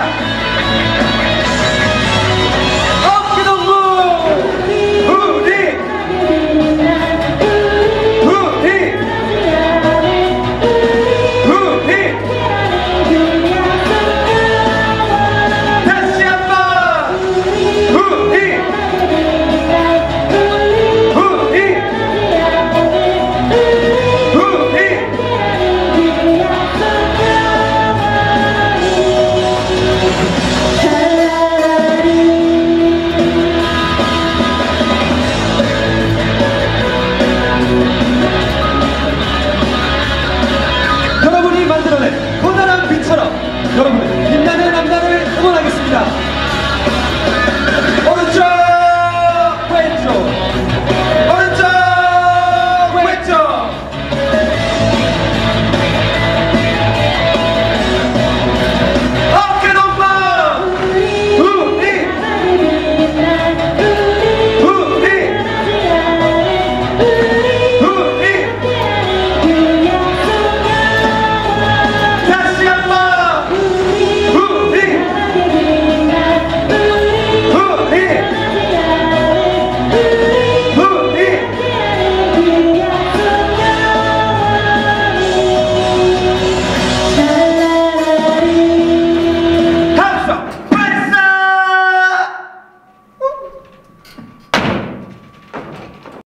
了。